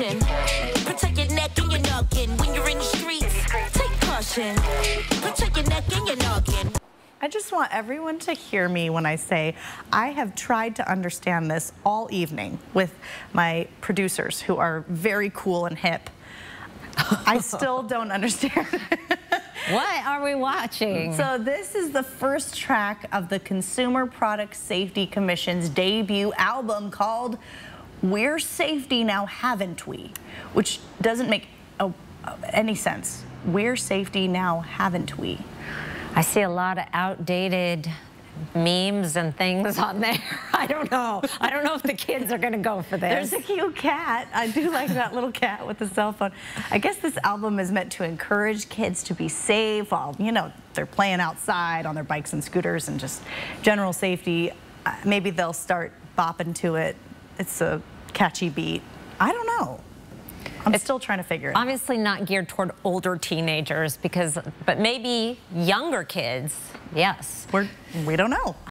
caution. Protect your neck and your noggin. When you're in the streets, take caution. Protect your neck and your noggin. I just want everyone to hear me when I say I have tried to understand this all evening with my producers who are very cool and hip. I still don't understand. What are we watching? So this is the first track of the Consumer Product Safety Commission's debut album called We're Safety Now Haven't We? Which doesn't make oh, any sense. We're safety now, haven't we? I see a lot of outdated memes and things on there. I don't know. I don't know if the kids are going to go for this. There's a cute cat. I do like that little cat with the cell phone. I guess this album is meant to encourage kids to be safe while, you know, they're playing outside on their bikes and scooters and just general safety. Uh, maybe they'll start bopping to it. It's a catchy beat. I don't know. I'm It's still trying to figure it out. Obviously not geared toward older teenagers because, but maybe younger kids, yes. We're, we don't know.